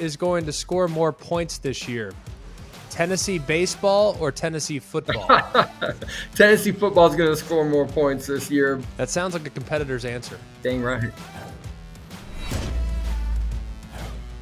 is going to score more points this year? Tennessee baseball or Tennessee football? Tennessee football is going to score more points this year. That sounds like a competitor's answer. Dang right.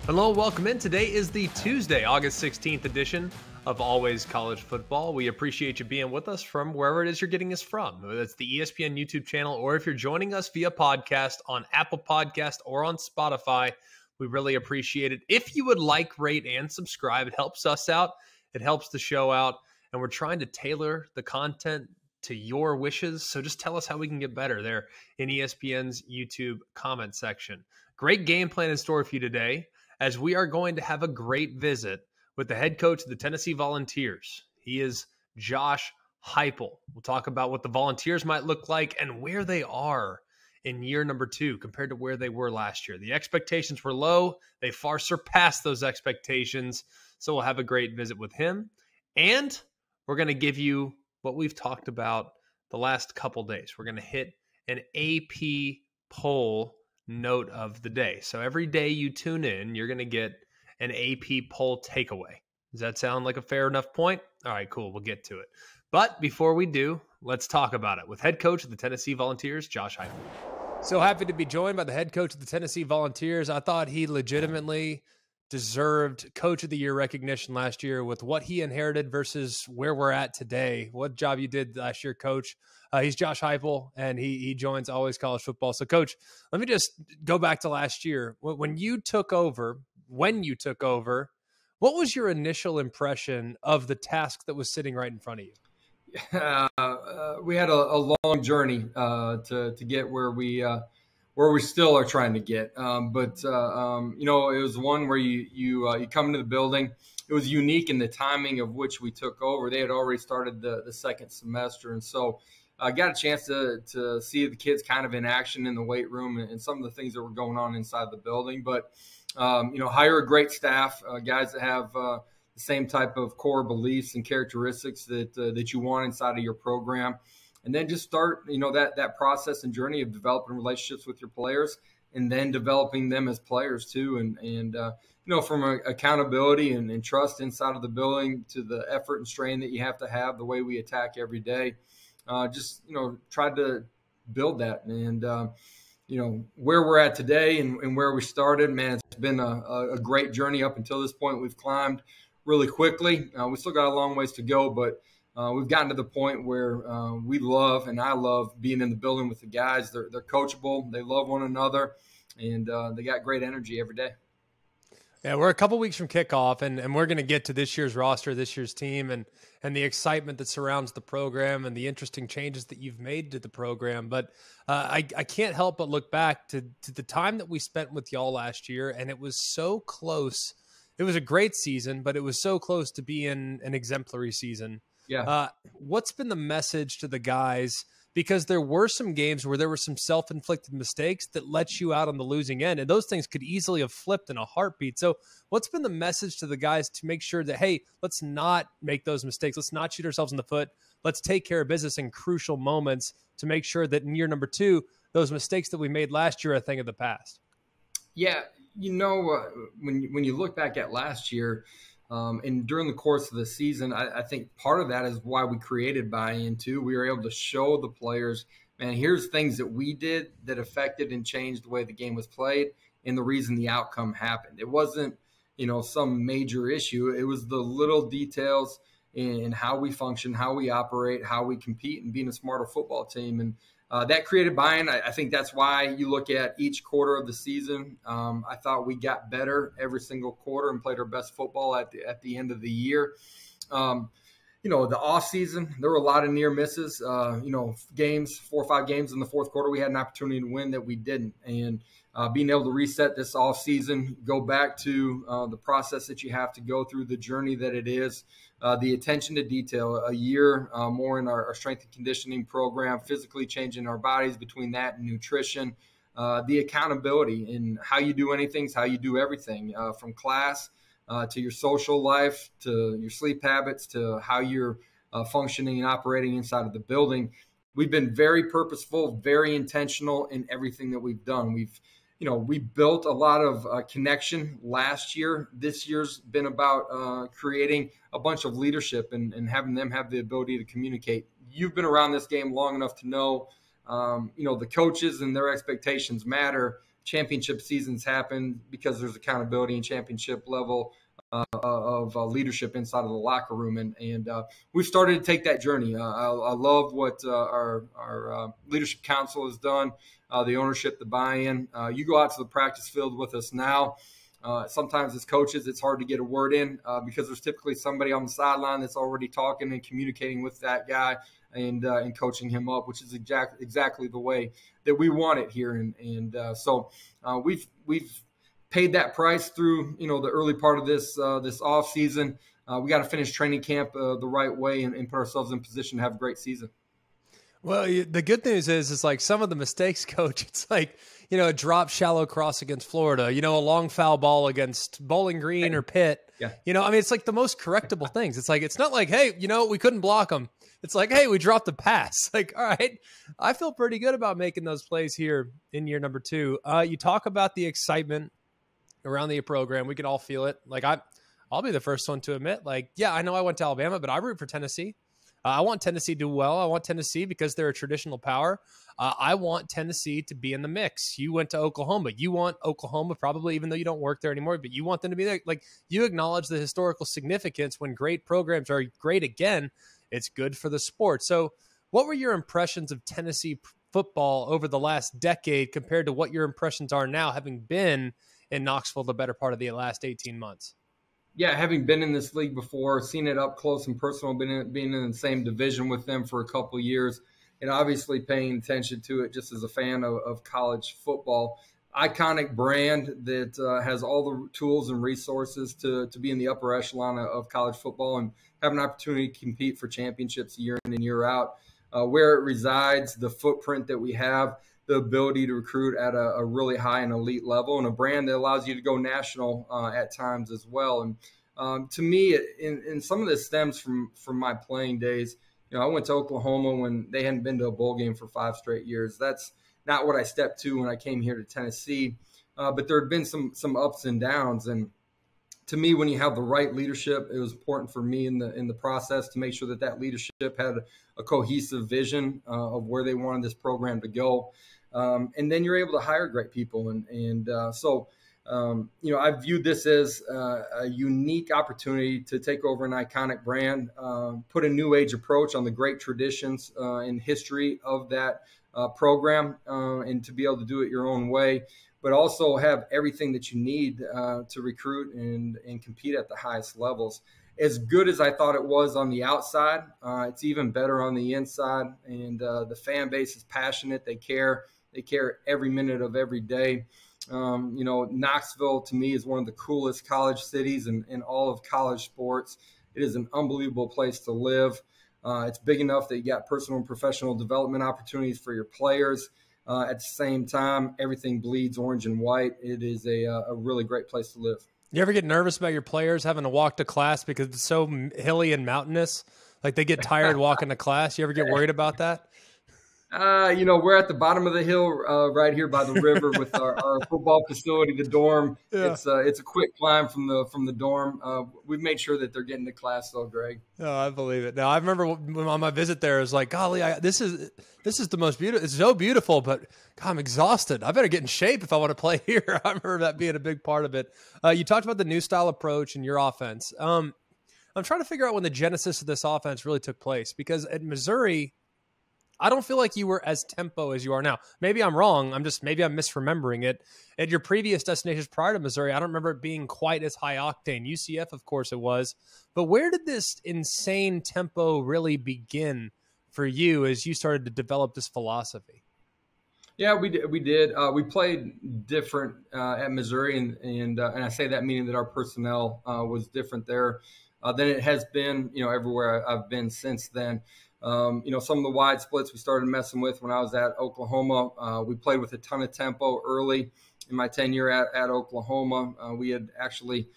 Hello, welcome in. Today is the Tuesday, August 16th edition of Always College Football. We appreciate you being with us from wherever it is you're getting us from. Whether it's the ESPN YouTube channel or if you're joining us via podcast on Apple Podcast or on Spotify, we really appreciate it. If you would like, rate, and subscribe, it helps us out. It helps the show out. And we're trying to tailor the content to your wishes. So just tell us how we can get better there in ESPN's YouTube comment section. Great game plan in store for you today as we are going to have a great visit with the head coach of the Tennessee Volunteers. He is Josh Heupel. We'll talk about what the Volunteers might look like and where they are in year number two compared to where they were last year. The expectations were low, they far surpassed those expectations. So we'll have a great visit with him. And we're going to give you what we've talked about the last couple days. We're going to hit an AP poll note of the day. So every day you tune in, you're going to get an AP poll takeaway. Does that sound like a fair enough point? All right, cool. We'll get to it. But before we do, let's talk about it with head coach of the Tennessee Volunteers, Josh Heupel. So happy to be joined by the head coach of the Tennessee Volunteers. I thought he legitimately deserved coach of the year recognition last year with what he inherited versus where we're at today. What job you did last year, coach. Uh, he's Josh Heupel, and he he joins Always College Football. So, coach, let me just go back to last year when you took over. When you took over, what was your initial impression of the task that was sitting right in front of you? Uh, uh, we had a, a long journey uh, to to get where we uh, where we still are trying to get. Um, but uh, um, you know, it was one where you you you come into the building. It was unique in the timing of which we took over. They had already started the the second semester, and so I got a chance to to see the kids kind of in action in the weight room and, and some of the things that were going on inside the building. But um, you know, hire a great staff, guys that have the same type of core beliefs and characteristics that uh, that you want inside of your program. And then just start you know that that process and journey of developing relationships with your players and then developing them as players too. And and uh, you know from a, accountability and, and, trust inside of the building to the effort and strain that you have to have the way we attack every day uh, just you know tried to build that. And uh, you know where we're at today and, and, where we started man it's been a, a, great journey up until this point. We've climbed really quickly uh, we still got a long ways to go but uh, we've gotten to the point where uh, we love and I love being in the building with the guys. They're, they're coachable, they love one another, and uh, they got great energy every day. Yeah, we're a couple weeks from kickoff, and, and we're going to get to this year's roster, this year's team, and and the excitement that surrounds the program and the interesting changes that you've made to the program. But uh, I I can't help but look back to to the time that we spent with y'all last year, and it was so close. It was a great season, but it was so close to being an exemplary season. Yeah. Uh, what's been the message to the guys? Because there were some games where there were some self inflicted mistakes that let you out on the losing end. And those things could easily have flipped in a heartbeat. So, what's been the message to the guys to make sure that, hey, let's not make those mistakes? Let's not shoot ourselves in the foot. Let's take care of business in crucial moments to make sure that in year number two, those mistakes that we made last year are a thing of the past. Yeah. You know, uh, when, when you look back at last year, um, and during the course of the season, I, I, think part of that is why we created buy-in too. We were able to show the players, man, here's things that we did that affected and changed the way the game was played and the reason the outcome happened. It wasn't, you know, some major issue. It was the little details in, in how we function, how we operate, how we compete, and being a smarter football team. And uh, that created buy-in. I, I, think that's why you look at each quarter of the season. Um, I thought we got better every single quarter and played our best football at the at the end of the year. Um, you know, the off season, there were a lot of near misses. Uh, you know, games, four or five games in the fourth quarter, we had an opportunity to win that we didn't. And uh, being able to reset this off season, go back to uh, the process that you have to go through, the journey that it is, uh, the attention to detail, a year uh, more in our, our, strength and conditioning program, physically changing our bodies between that and nutrition, uh, the accountability in how you do anything, is how you do everything from class uh, to your social life, to your sleep habits, to how you're uh, functioning and operating inside of the building. We've been very purposeful, very intentional in everything that we've done. We've you know, we built a lot of uh, connection last year. This year's been about uh, creating a bunch of leadership and, and having them have the ability to communicate. You've been around this game long enough to know, um, you know, the coaches and their expectations matter. Championship seasons happen because there's accountability and championship level uh, of uh, leadership inside of the locker room, and and uh, we've started to take that journey. Uh, I, I, love what uh, our our uh, leadership council has done, the ownership, the buy-in. you go out to the practice field with us now. sometimes as coaches, it's hard to get a word in because there's typically somebody on the sideline that's already talking and communicating with that guy and and coaching him up, which is exactly exactly the way that we want it here. And and so we've we've paid that price through you know the early part of this uh, this off season. Uh, we got to finish training camp uh, the right way and, and, put ourselves in position to have a great season. Well, the good news is, is like some of the mistakes, coach. It's like you know a drop shallow cross against Florida, you know a long foul ball against Bowling Green or Pitt. Yeah. You know, I mean, it's like the most correctable things. It's like it's not like, hey, you know, we couldn't block them. It's like, hey, we dropped the pass. Like, all right, I feel pretty good about making those plays here in year number two. Uh, you talk about the excitement around the program. We can all feel it. Like I, I'll be the first one to admit, like, yeah, I know I went to Alabama, but I root for Tennessee. Uh, I want Tennessee to do well. I want Tennessee because they're a traditional power. Uh, I want Tennessee to be in the mix. You went to Oklahoma. You want Oklahoma, probably, even though you don't work there anymore, but you want them to be there. Like, you acknowledge the historical significance when great programs are great again. It's good for the sport. So, what were your impressions of Tennessee football over the last decade compared to what your impressions are now, having been in Knoxville the better part of the last 18 months? Yeah, having been in this league before, seen it up close and personal, been in, being in the same division with them for a couple years, and obviously paying attention to it just as a fan of, of college football. Iconic brand that uh, has all the tools and resources to, to be in the upper echelon of college football and have an opportunity to compete for championships year in and year out. Uh, where it resides, the footprint that we have, the ability to recruit at a, a, really high and elite level, and a brand that allows you to go national uh, at times as well. And um, to me, in, in, some of this stems from from my playing days. You know, I went to Oklahoma when they hadn't been to a bowl game for five straight years. That's not what I stepped to when I came here to Tennessee. Uh, but there had been some some ups and downs, and to me, when you have the right leadership, it was important for me in the in the process to make sure that that leadership had a, cohesive vision uh, of where they wanted this program to go. Um, and then you're able to hire great people. And, and uh, so, um, you know, I viewed this as uh, a unique opportunity to take over an iconic brand, uh, put a new age approach on the great traditions uh, and history of that uh, program, uh, and to be able to do it your own way, but also have everything that you need to recruit and, and compete at the highest levels as good as I thought it was on the outside, uh, it's even better on the inside. And uh, the fan base is passionate; they care. They care every minute of every day. Um, you know, Knoxville to me is one of the coolest college cities in, in all of college sports. It is an unbelievable place to live. Uh, it's big enough that you got personal and professional development opportunities for your players. Uh, at the same time, everything bleeds orange and white. It is a, uh, a really great place to live. You ever get nervous about your players having to walk to class because it's so hilly and mountainous? Like they get tired walking to class. You ever get worried about that? Uh, you know, we're at the bottom of the hill uh, right here by the river with our, our football facility, the dorm. Yeah. It's uh, it's a quick climb from the from the dorm. Uh, we've made sure that they're getting to class though, Greg. Oh, I believe it. Now I remember on my visit there, it was like, golly, I, this is this is the most beautiful. It's so beautiful, but God, I'm exhausted. I better get in shape if I want to play here. I remember that being a big part of it. Uh, you talked about the new style approach and your offense. Um, I'm trying to figure out when the genesis of this offense really took place because at Missouri I don't feel like you were as tempo as you are now. Maybe I'm wrong. I'm just maybe I'm misremembering it. At your previous destinations prior to Missouri, I don't remember it being quite as high octane. UCF, of course, it was. But where did this insane tempo really begin for you as you started to develop this philosophy? Yeah, we did. We did. Uh, we played different uh, at Missouri, and and, uh, and I say that meaning that our personnel uh, was different there uh, than it has been, you know, everywhere I've been since then. Um, you know, some of the wide splits we started messing with when I was at Oklahoma. Uh, we played with a ton of tempo early in my tenure at, at Oklahoma. Uh, we had actually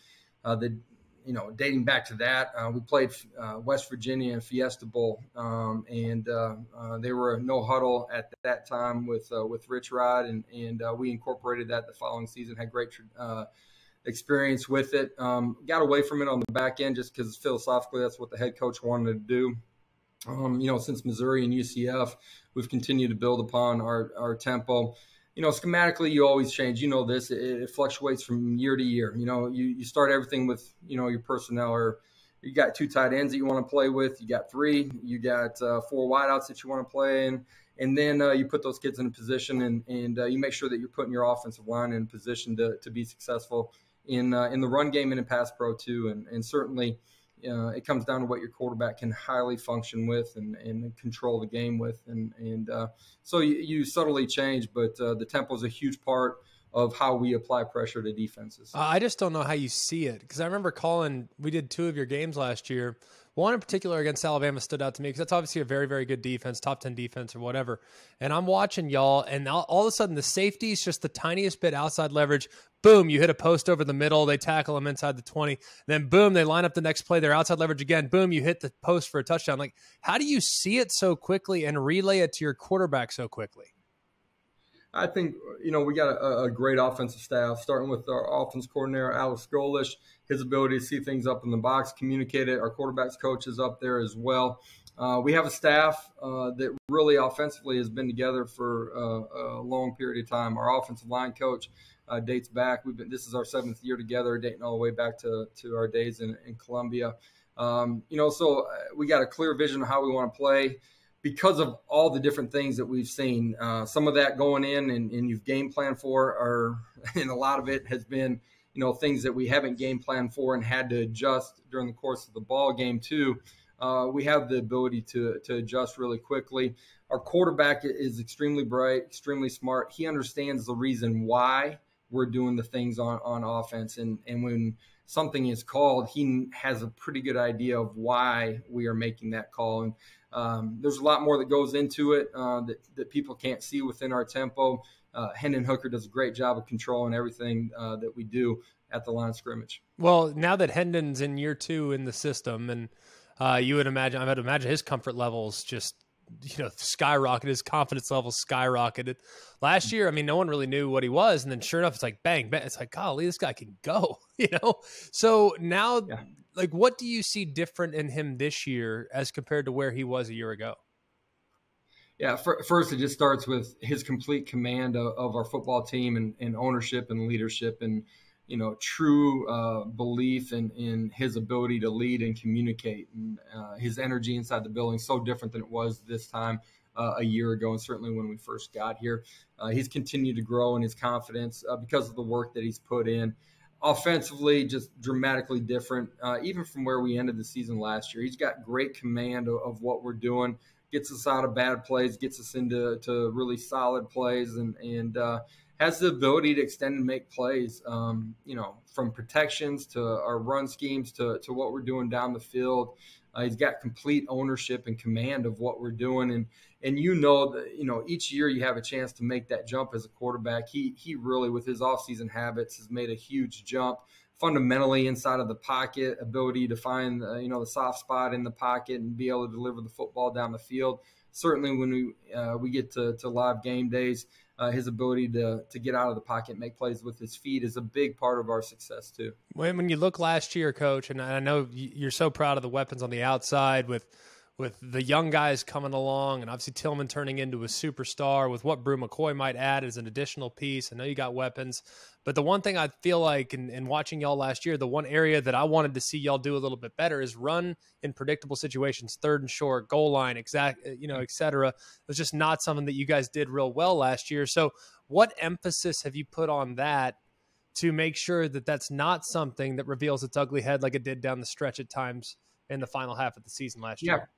uh, the you know, dating back to that, uh, we played uh, West Virginia and Fiesta Bowl, um, and uh, they were no huddle at that time with with Rich Rod, and and we incorporated that the following season. Had great experience with it. Um, got away from it on the back end just because philosophically that's what the head coach wanted to do. Um, you know, since Missouri and UCF, we've continued to build upon our our tempo you know, schematically, you always change. You know this; it, it, fluctuates from year to year. You know, you, you start everything with you know your personnel, or you got two tight ends that you want to play with. You got three. You got uh, four wideouts that you want to play in, and then uh, you put those kids in a position, and and uh, you make sure that you're putting your offensive line in position to to be successful in uh, in the run game and in pass pro too, and and certainly uh, it comes down to what your quarterback can highly function with and, and control the game with. And, and uh, so you, you, subtly change, but uh, the tempo is a huge part of how we apply pressure to defenses. I just don't know how you see it because I remember calling, we did two of your games last year one in particular against Alabama stood out to me because that's obviously a very, very good defense, top 10 defense or whatever. And I'm watching y'all, and all, all of a sudden the safety is just the tiniest bit outside leverage. Boom, you hit a post over the middle. They tackle him inside the 20. Then, boom, they line up the next play. They're outside leverage again. Boom, you hit the post for a touchdown. Like, how do you see it so quickly and relay it to your quarterback so quickly? I think you know we got a, a, great offensive staff, starting with our offense coordinator Alex Golesh, his ability to see things up in the box, communicate it. Our quarterbacks coach is up there as well. Uh, we have a staff uh, that really offensively has been together for uh, a long period of time. Our offensive line coach uh, dates back. We've been this is our seventh year together, dating all the way back to to our days in, in Columbia. Um, you know, so uh, we got a clear vision of how we want to play because of all the different things that we've seen, uh, some of that going in and, and, you've game planned for, or and a lot of it has been, you know, things that we haven't game planned for and had to adjust during the course of the ball game too. Uh, we have the ability to to adjust really quickly. Our quarterback is extremely bright, extremely smart. He understands the reason why we're doing the things on on offense, and and when something is called, he has a pretty good idea of why we are making that call. And um, there's a lot more that goes into it uh, that, that people can't see within our tempo. Uh, Hendon Hooker does a great job of controlling everything uh, that we do at the line of scrimmage. Well, now that Hendon's in year two in the system, and uh, you would imagine, I would imagine his comfort levels just you know skyrocketed his confidence level skyrocketed. Last year i mean no one really knew what he was and then sure enough it's like bang bang it's like golly this guy can go you know? So now yeah. like what do you see different in him this year as compared to where he was a year ago? Yeah, for, first it just starts with his complete command of, of our football team and, and, ownership and leadership and you know true uh, belief in, in his ability to lead and communicate. And uh, his energy inside the building so different than it was this time uh, a year ago and certainly when we first got here. Uh, he's continued to grow in his confidence uh, because of the work that he's put in. Offensively just dramatically different uh, even from where we ended the season last year. He's got great command of, of, what we're doing. Gets us out of bad plays gets us into to really solid plays and and has the ability to extend and make plays um, you know from protections to our run schemes to, to what we're doing down the field uh, he's got complete ownership and command of what we're doing, and and you know that you know each year you have a chance to make that jump as a quarterback. He he really with his offseason habits has made a huge jump fundamentally inside of the pocket, ability to find uh, you know the soft spot in the pocket and be able to deliver the football down the field. Certainly, when we uh, we get to, to live game days, uh, his ability to to get out of the pocket, make plays with his feet is a big part of our success too. When when you look last year, coach, and I know you're so proud of the weapons on the outside with with the young guys coming along, and obviously Tillman turning into a superstar, with what Bru McCoy might add as an additional piece. I know you got weapons, but the one thing I feel like in, in, watching y'all last year, the one area that I wanted to see y'all do a little bit better is run in predictable situations, third and short, goal line, exact, uh, you know, et cetera. It was just not something that you guys did real well last year. So, what emphasis have you put on that? To make sure that that's not something that reveals its ugly head like it did down the stretch at times in the final half of the season last yeah. year.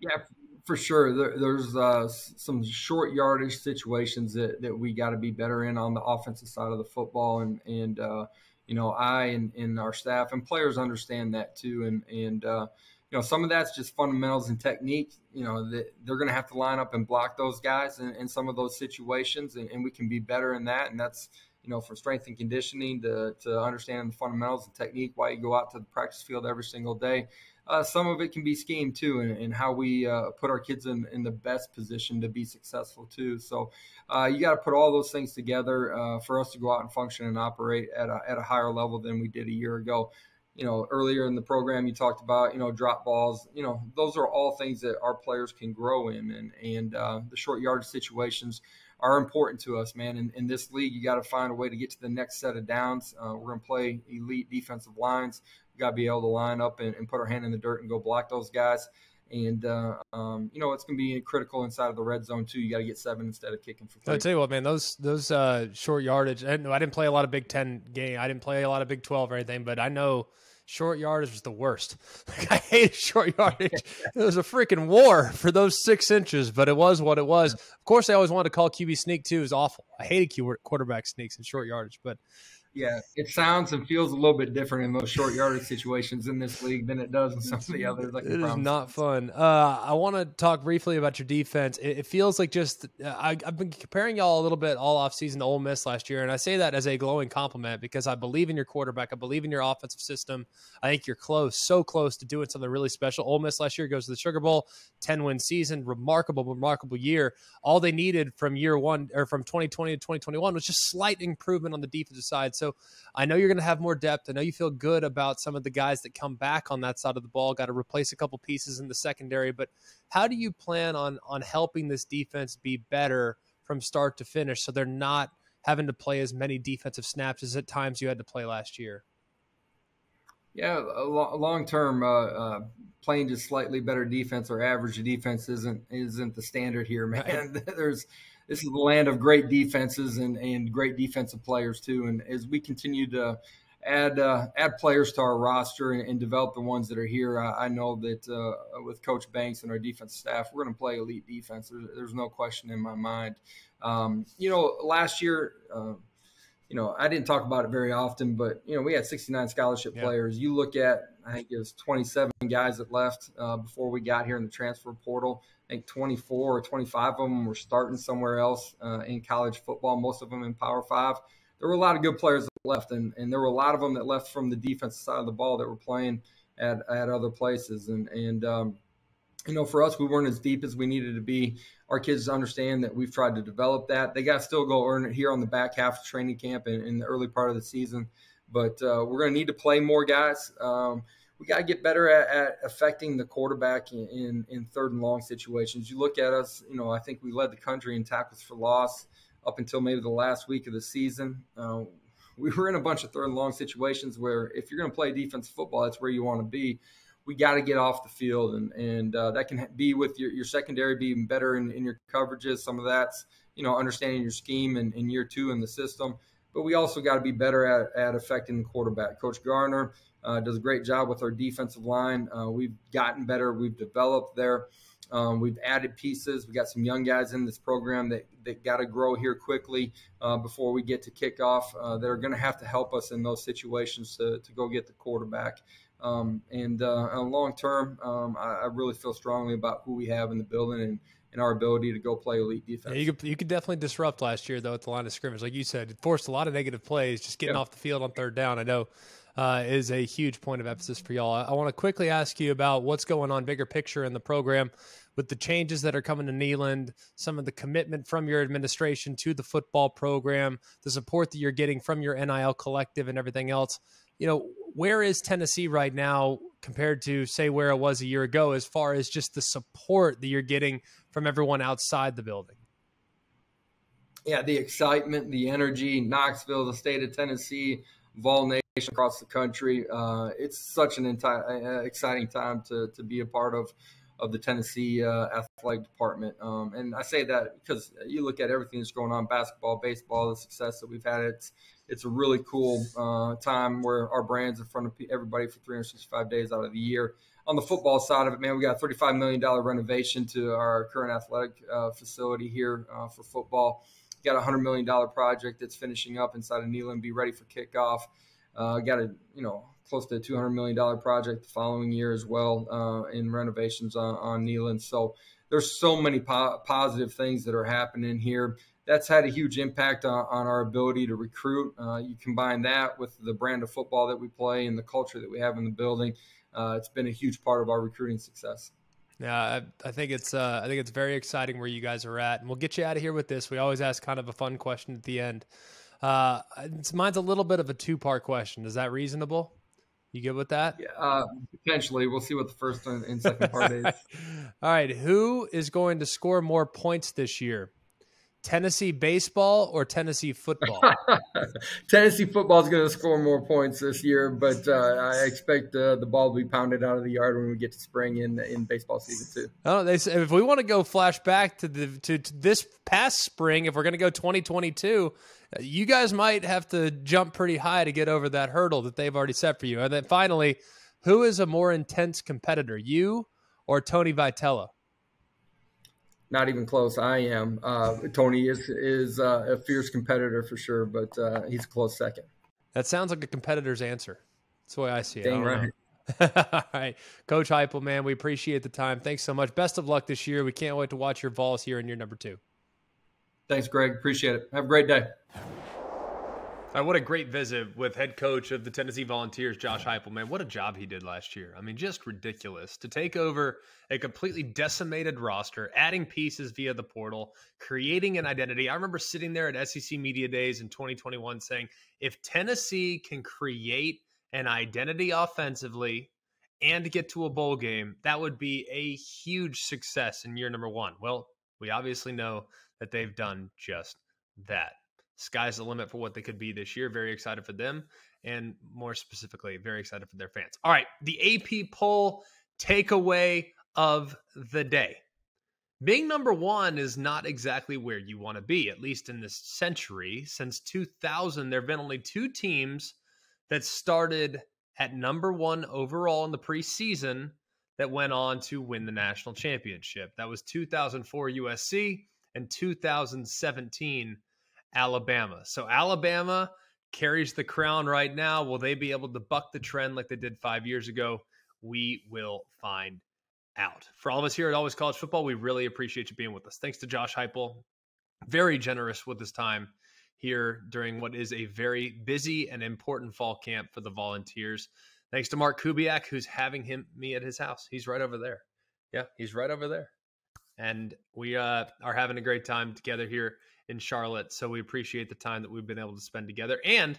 Yeah, for sure. There, there's uh, some short yardage situations that, that we got to be better in on the offensive side of the football, and and uh, you know I and, and our staff and players understand that too, and and uh, you know some of that's just fundamentals and technique. You know that they're going to have to line up and block those guys in, in some of those situations, and, and we can be better in that, and that's you know, from strength and conditioning to, to understanding the fundamentals and technique, why you go out to the practice field every single day. Uh, some of it can be scheme too, and, and how we uh, put our kids in, in the best position to be successful too. So uh, you got to put all those things together uh, for us to go out and function and operate at a, at a higher level than we did a year ago. You know, earlier in the program, you talked about you know drop balls. You know, those are all things that our players can grow in, and and uh, the short yardage situations are important to us, man. In, in this league, you got to find a way to get to the next set of downs. Uh, we're going to play elite defensive lines. We got to be able to line up and, and, put our hand in the dirt and go block those guys. And uh, um, you know it's going to be critical inside of the red zone too. You got to get seven instead of kicking for. Three. I tell you what, man, those those uh, short yardage. I didn't play a lot of Big Ten game. I didn't play a lot of Big Twelve or anything, but I know short yardage was the worst. Like, I hated short yardage. it was a freaking war for those six inches, but it was what it was. Of course, I always wanted to call QB sneak too. It was awful. I hated quarterback sneaks and short yardage, but yeah, it sounds and feels a little bit different in those short yardage situations in this league than it does in some of the others. Like it is not fun. Uh, I want to talk briefly about your defense. It, it feels like just uh, I, have been comparing y'all a little bit all off season to Ole Miss last year, and I say that as a glowing compliment because I believe in your quarterback. I believe in your offensive system. I think you're close, so close to doing something really special. Ole Miss last year goes to the Sugar Bowl, ten win season, remarkable, remarkable year. All they needed from year one or from 2020 to 2021 was just slight improvement on the defensive side. So I know you're going to have more depth. I know you feel good about some of the guys that come back on that side of the ball. Got to replace a couple pieces in the secondary, but how do you plan on on helping this defense be better from start to finish so they're not having to play as many defensive snaps as at times you had to play last year? Yeah, long term, uh, uh, playing just slightly better defense or average defense isn't isn't the standard here, man. There's this is the land of great defenses and, and great defensive players too. And as we continue to add uh, add players to our roster and, and, develop the ones that are here, I, I know that uh, with Coach Banks and our defense staff, we're going to play elite defense. There's, there's, no question in my mind. Um, you know, last year. Uh, you know, I didn't talk about it very often, but you know, we had 69 scholarship yeah. players. You look at, I think it was 27 guys that left uh, before we got here in the transfer portal. I think 24 or 25 of them were starting somewhere else uh, in college football, most of them in Power Five. There were a lot of good players that left, and, and there were a lot of them that left from the defensive side of the ball that were playing at, at other places. And, and um, you know, for us, we weren't as deep as we needed to be. Our kids understand that we've tried to develop that. They got to still go earn it here on the back half of training camp and in the early part of the season. But uh, we're going to need to play more guys. Um, we got to get better at, at, affecting the quarterback in, in, third and long situations. You look at us, you know, I think we led the country in tackles for loss up until maybe the last week of the season. Uh, we were in a bunch of third and long situations where if you're going to play defensive football, that's where you want to be. We got to get off the field, and and uh, that can be with your, your secondary being better in, in your coverages. Some of that's you know understanding your scheme in, in year two in the system, but we also got to be better at, at affecting the quarterback. Coach Garner uh, does a great job with our defensive line. Uh, we've gotten better. We've developed there. Um, we've added pieces. We got some young guys in this program that, that got to grow here quickly uh, before we get to kickoff. Uh, that are going to have to help us in those situations to, to go get the quarterback. Um, and uh, long term, um, I, I, really feel strongly about who we have in the building and, and our ability to go play elite defense. Yeah, you could you could definitely disrupt last year though at the line of scrimmage, like you said, it forced a lot of negative plays just getting off the field on third down. I know uh, is a huge point of emphasis for y'all. I, I want to quickly ask you about what's going on, bigger picture in the program with the changes that are coming to Neyland, some of the commitment from your administration to the football program, the support that you're getting from your NIL collective, and everything else. You know, where is Tennessee right now compared to, say, where it was a year ago, as far as just the support that you're getting from everyone outside the building? Yeah, the excitement, the energy, Knoxville, the state of Tennessee, Vol Nation across the country. Uh, it's such an entire, exciting time to, to be a part of of the Tennessee uh, athletic department. Um, and I say that because you look at everything that's going on basketball, baseball, the success that we've had. It's it's a really cool uh, time where our brand's in front of everybody for 365 days out of the year. On the football side of it, man, we got a $35 million renovation to our current athletic uh, facility here uh, for football. Got a $100 million project that's finishing up inside of Neyland, be ready for kickoff. Uh, got a you know close to a two hundred million dollar project the following year as well uh, in renovations on, on Neyland. So there's so many po- positive things that are happening here that's had a huge impact on, on our ability to recruit. Uh, you combine that with the brand of football that we play and the culture that we have in the building. Uh, it's been a huge part of our recruiting success. Yeah, I, I think it's uh, I think it's very exciting where you guys are at, and we'll get you out of here with this. We always ask kind of a fun question at the end. Uh, mine's a little bit of a two part question. Is that reasonable? You good with that? Yeah, uh, potentially. We'll see what the first and second part is. All right. Who is going to score more points this year? Tennessee baseball or Tennessee football? Tennessee football is going to score more points this year, but uh, I expect uh, the ball to be pounded out of the yard when we get to spring in in baseball season too. Oh, they if we want to go flash back to the to, to this past spring, if we're going to go 2022, uh, you guys might have to jump pretty high to get over that hurdle that they've already set for you. And then finally, who is a more intense competitor, you or Tony Vitello? Not even close. I am. Uh, Tony is is uh, a fierce competitor for sure, but uh, he's a close second. That sounds like a competitor's answer. That's the way I see it. Dang right. All right, Coach Heupel, man, we appreciate the time. Thanks so much. Best of luck this year. We can't wait to watch your Vols here in year number two. Thanks, Greg. Appreciate it. Have a great day. Right, what a great visit with head coach of the Tennessee Volunteers, Josh Heupel. Man, what a job he did last year. I mean, just ridiculous to take over a completely decimated roster, adding pieces via the portal, creating an identity. I remember sitting there at SEC Media Days in 2021 saying, if Tennessee can create an identity offensively and get to a bowl game, that would be a huge success in year number one. Well, we obviously know that they've done just that sky's the limit for what they could be this year. Very excited for them. And more specifically, very excited for their fans. All right. The AP poll takeaway of the day. Being number one is not exactly where you want to be, at least in this century. Since 2000, there have been only two teams that started at number one overall in the preseason that went on to win the national championship. That was 2004 USC and 2017 Alabama. So Alabama carries the crown right now. Will they be able to buck the trend like they did five years ago? We will find out. For all of us here at Always College Football, we really appreciate you being with us. Thanks to Josh Heupel, very generous with his time here during what is a very busy and important fall camp for the Volunteers. Thanks to Mark Kubiak, who's having him me at his house. He's right over there. Yeah, he's right over there. And we uh, are having a great time together here in Charlotte. So we appreciate the time that we've been able to spend together. And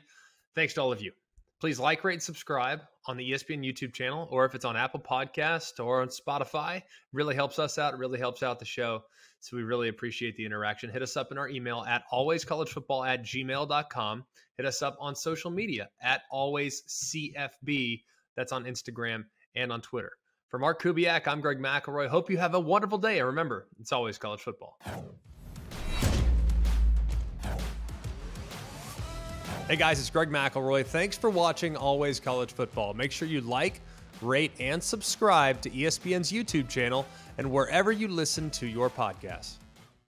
thanks to all of you. Please like, rate, and subscribe on the ESPN YouTube channel, or if it's on Apple Podcast or on Spotify, it really helps us out. It really helps out the show. So we really appreciate the interaction. Hit us up in our email at alwayscollegefootball at gmail.com. Hit us up on social media at alwayscfb. That's on Instagram and on Twitter. For Mark Kubiak, I'm Greg McElroy. Hope you have a wonderful day. And remember, it's always college football. Hey guys, it's Greg McElroy. Thanks for watching Always College Football. Make sure you like, rate, and subscribe to ESPN's YouTube channel and wherever you listen to your podcasts.